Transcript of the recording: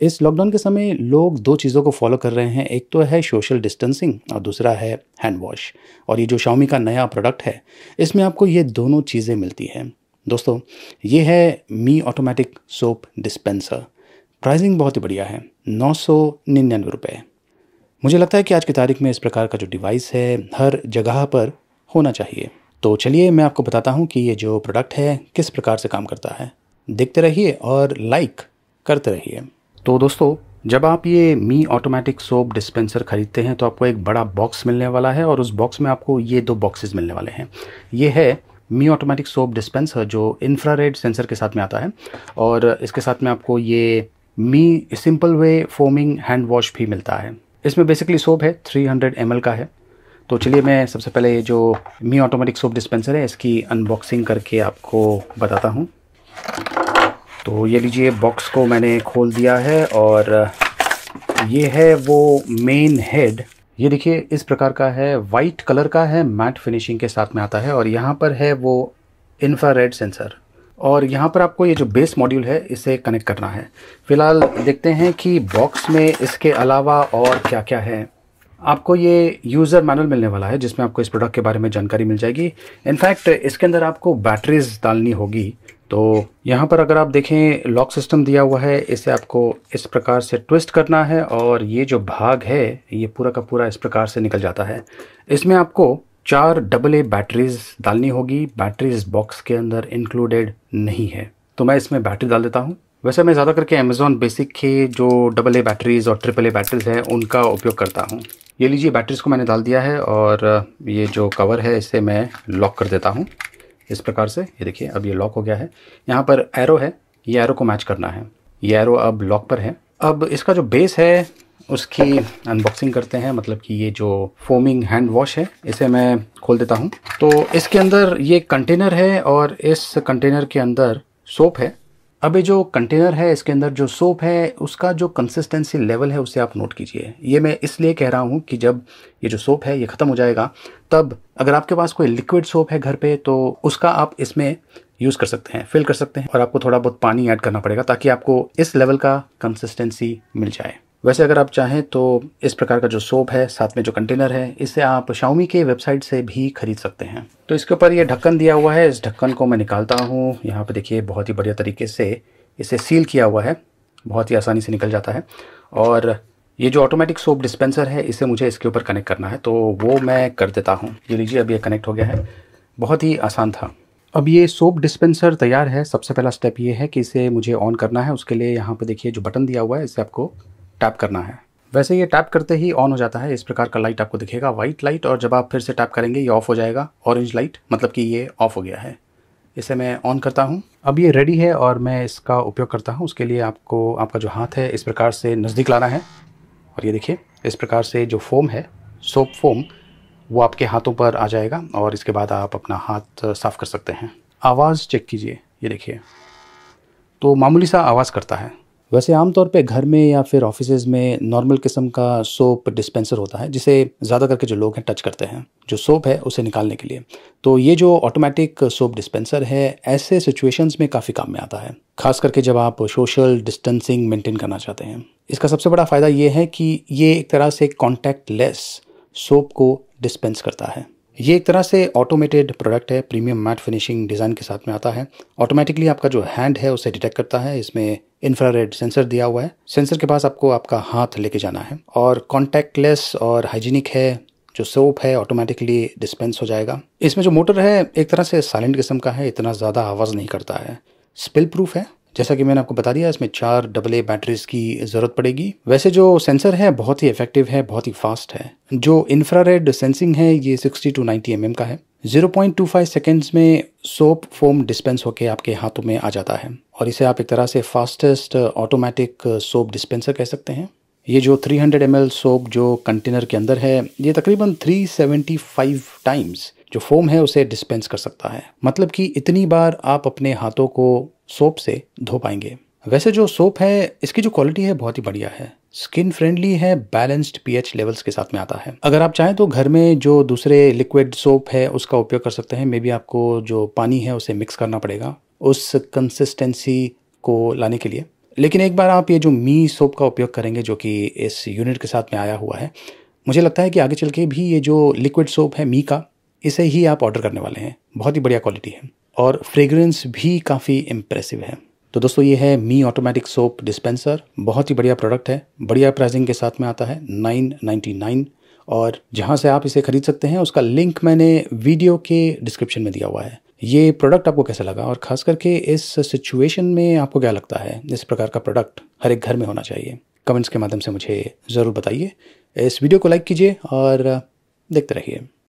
इस लॉकडाउन के समय लोग दो चीज़ों को फॉलो कर रहे हैं। एक तो है सोशल डिस्टेंसिंग और दूसरा है हैंड वॉश और ये जो शाओमी का नया प्रोडक्ट है, इसमें आपको ये दोनों चीज़ें मिलती हैं। दोस्तों, ये है Mi automatic soap dispenser pricing बहुत ही बढ़िया है, नौ सौ निन्यानवे रुपये मुझे लगता है कि आज की तारीख में इस प्रकार का जो डिवाइस है, हर जगह पर होना चाहिए। तो चलिए मैं आपको बताता हूँ कि ये जो प्रोडक्ट है, किस प्रकार से काम करता है। देखते रहिए और लाइक करते रहिए। तो दोस्तों, जब आप ये मी ऑटोमेटिक सोप डिस्पेंसर खरीदते हैं तो आपको एक बड़ा बॉक्स मिलने वाला है और उस बॉक्स में आपको ये दो बॉक्सेस मिलने वाले हैं। ये है मी ऑटोमेटिक सोप डिस्पेंसर जो इंफ्रारेड सेंसर के साथ में आता है और इसके साथ में आपको ये Mi simple way foaming hand wash भी मिलता है। इसमें बेसिकली सोप है 300 हंड्रेड का है। तो चलिए मैं सबसे पहले ये जो मी ऑटोमेटिक सोप डिस्पेंसर है, इसकी अनबॉक्सिंग करके आपको बताता हूँ। तो ये लीजिए बॉक्स को मैंने खोल दिया है और ये है वो मेन हेड ये देखिए, इस प्रकार का है वाइट कलर का है मैट फिनिशिंग के साथ में आता है और यहाँ पर है वो इंफ्रारेड सेंसर और यहाँ पर आपको ये जो बेस मॉड्यूल है, इसे कनेक्ट करना है। फ़िलहाल देखते हैं कि बॉक्स में इसके अलावा और क्या क्या है। आपको ये यूज़र मैनुअल मिलने वाला है, जिसमें आपको इस प्रोडक्ट के बारे में जानकारी मिल जाएगी। इनफैक्ट इसके अंदर आपको बैटरीज डालनी होगी। तो यहाँ पर अगर आप देखें लॉक सिस्टम दिया हुआ है, इसे आपको इस प्रकार से ट्विस्ट करना है और ये जो भाग है, ये पूरा का पूरा इस प्रकार से निकल जाता है। इसमें आपको चार डबल ए बैटरीज डालनी होगी। बैटरीज बॉक्स के अंदर इंक्लूडेड नहीं है। तो मैं इसमें बैटरी डाल देता हूँ। वैसे मैं ज़्यादा करके अमेज़ॉन बेसिक के जो डबल ए बैटरीज और ट्रिपल ए बैटरीज हैं, उनका उपयोग करता हूँ। ये लीजिए बैटरीज को मैंने डाल दिया है और ये जो कवर है, इसे मैं लॉक कर देता हूँ। इस प्रकार से। ये देखिए, अब ये लॉक हो गया है। यहाँ पर एरो है। ये एरो को मैच करना है। ये एरो अब लॉक पर है। अब इसका जो बेस है, उसकी अनबॉक्सिंग करते हैं। मतलब कि ये जो फोमिंग हैंड वॉश है, इसे मैं खोल देता हूँ। तो इसके अंदर ये कंटेनर है और इस कंटेनर के अंदर सोप है। अब ये जो कंटेनर है, इसके अंदर जो सोप है, उसका जो कंसिस्टेंसी लेवल है, उसे आप नोट कीजिए। ये मैं इसलिए कह रहा हूँ कि जब ये जो सोप है, ये ख़त्म हो जाएगा, तब अगर आपके पास कोई लिक्विड सोप है घर पे तो उसका आप इसमें यूज़ कर सकते हैं फिल कर सकते हैं और आपको थोड़ा बहुत पानी ऐड करना पड़ेगा ताकि आपको इस लेवल का कंसिस्टेंसी मिल जाए। वैसे अगर आप चाहें तो इस प्रकार का जो सोप है, साथ में जो कंटेनर है, इसे आप शाओमी के वेबसाइट से भी खरीद सकते हैं। तो इसके ऊपर ये ढक्कन दिया हुआ है। इस ढक्कन को मैं निकालता हूँ। यहाँ पे देखिए, बहुत ही बढ़िया तरीके से इसे सील किया हुआ है। बहुत ही आसानी से निकल जाता है। और ये जो ऑटोमेटिक सोप डिस्पेंसर है, इसे मुझे इसके ऊपर कनेक्ट करना है। तो वो मैं कर देता हूँ। ये लीजिए, अब ये कनेक्ट हो गया है। बहुत ही आसान था। अब ये सोप डिस्पेंसर तैयार है। सबसे पहला स्टेप ये है कि इसे मुझे ऑन करना है। उसके लिए यहाँ पर देखिए, जो बटन दिया हुआ है, इसे आपको टैप करना है। वैसे ये टैप करते ही ऑन हो जाता है, इस प्रकार का लाइट आपको दिखेगा। वाइट लाइट और जब आप फिर से टैप करेंगे, ये ऑफ़ हो जाएगा। ऑरेंज लाइट मतलब कि ये ऑफ़ हो गया है। इसे मैं ऑन करता हूँ। अब ये रेडी है और मैं इसका उपयोग करता हूँ। उसके लिए आपको, आपका जो हाथ है, इस प्रकार से नज़दीक लाना है। और ये देखिए, इस प्रकार से जो फोम है सोप फोम वो आपके हाथों पर आ जाएगा और इसके बाद आप अपना हाथ साफ़ कर सकते हैं। आवाज़ चेक कीजिए। ये देखिए। तो मामूली सा आवाज़ करता है। वैसे आमतौर पे घर में या फिर ऑफ़िस में नॉर्मल किस्म का सोप डिस्पेंसर होता है, जिसे ज़्यादा करके जो लोग हैं टच करते हैं, जो सोप है उसे निकालने के लिए। तो ये जो ऑटोमेटिक सोप डिस्पेंसर है, ऐसे सिचुएशंस में काफ़ी काम में आता है, खास करके जब आप सोशल डिस्टेंसिंग मेंटेन करना चाहते हैं। इसका सबसे बड़ा फ़ायदा ये है कि ये एक तरह से कॉन्टैक्ट लेस सोप को डिस्पेंस करता है। ये एक तरह से ऑटोमेटेड प्रोडक्ट है प्रीमियम मैट फिनिशिंग डिज़ाइन के साथ में आता है। ऑटोमेटिकली आपका जो हैंड है, उसे डिटेक्ट करता है, इसमें इंफ्रारेड सेंसर दिया हुआ है। सेंसर के पास आपको आपका हाथ लेके जाना है और कॉन्टैक्टलेस और हाइजीनिक है, जो सोप है ऑटोमेटिकली डिस्पेंस हो जाएगा। इसमें जो मोटर है, एक तरह से साइलेंट किस्म का है, इतना ज़्यादा आवाज़ नहीं करता है। स्पिल प्रूफ है, जैसा कि मैंने आपको बता दिया, इसमें चार डबल ए बैटरीज की ज़रूरत पड़ेगी। वैसे जो सेंसर है, बहुत ही इफ़ेक्टिव है, बहुत ही फास्ट है। जो इंफ्रारेड सेंसिंग है, ये 60 टू 90 एम का है। 0.25 सेकेंड्स में सोप फोम डिस्पेंस होकर आपके हाथों में आ जाता है। और इसे आप एक तरह से फास्टेस्ट ऑटोमेटिक सोप डिस्पेंसर कह सकते हैं। ये जो 300 हंड्रेड एम सोप जो कंटेनर के अंदर है, ये तकरीबन 375 टाइम्स जो फोम है, उसे डिस्पेंस कर सकता है। मतलब कि इतनी बार आप अपने हाथों को सोप से धो पाएँगे। वैसे जो सोप है, इसकी जो क्वालिटी है, बहुत ही बढ़िया है। स्किन फ्रेंडली है, बैलेंस्ड पीएच लेवल्स के साथ में आता है। अगर आप चाहें तो घर में जो दूसरे लिक्विड सोप है, उसका उपयोग कर सकते हैं। मे बी आपको जो पानी है, उसे मिक्स करना पड़ेगा उस कंसिस्टेंसी को लाने के लिए। लेकिन एक बार आप ये जो मी सोप का उपयोग करेंगे, जो कि इस यूनिट के साथ में आया हुआ है, मुझे लगता है कि आगे चल के भी ये जो लिक्विड सोप है, मी का, इसे ही आप ऑर्डर करने वाले हैं। बहुत ही बढ़िया क्वालिटी है और फ्रेग्रेंस भी काफ़ी इम्प्रेसिव है। तो दोस्तों, ये है मी ऑटोमेटिक सोप डिस्पेंसर बहुत ही बढ़िया प्रोडक्ट है। बढ़िया प्राइसिंग के साथ में आता है नाइन नाइन्टी नाइन और जहाँ से आप इसे खरीद सकते हैं, उसका लिंक मैंने वीडियो के डिस्क्रिप्शन में दिया हुआ है। ये प्रोडक्ट आपको कैसा लगा? और ख़ास करके इस सिचुएशन में आपको क्या लगता है? इस प्रकार का प्रोडक्ट हर एक घर में होना चाहिए। कमेंट्स के माध्यम से मुझे ज़रूर बताइए। इस वीडियो को लाइक कीजिए और देखते रहिए।